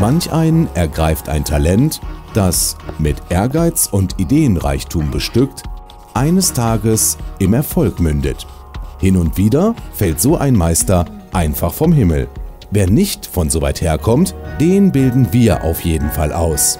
Manch einen ergreift ein Talent, das, mit Ehrgeiz und Ideenreichtum bestückt, eines Tages im Erfolg mündet. Hin und wieder fällt so ein Meister einfach vom Himmel. Wer nicht von so weit herkommt, den bilden wir auf jeden Fall aus.